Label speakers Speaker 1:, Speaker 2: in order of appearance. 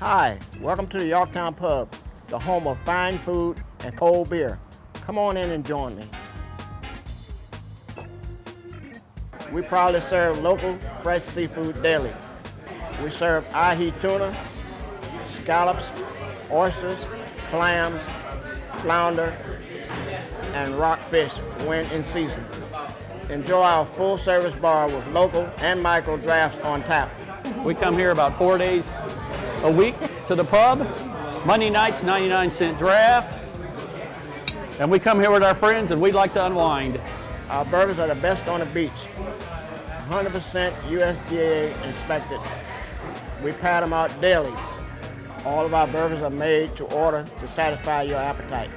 Speaker 1: Hi, welcome to the Yorktown Pub, the home of fine food and cold beer. Come on in and join me. We proudly serve local, fresh seafood daily. We serve ahi tuna, scallops, oysters, clams, flounder, and rockfish when in season. Enjoy our full service bar with local and micro drafts on tap.
Speaker 2: We come here about four days a week to the pub. Monday nights, 99 cent draft. And we come here with our friends and we'd like to unwind.
Speaker 1: Our burgers are the best on the beach. 100% USDA inspected. We pat them out daily. All of our burgers are made to order to satisfy your appetite.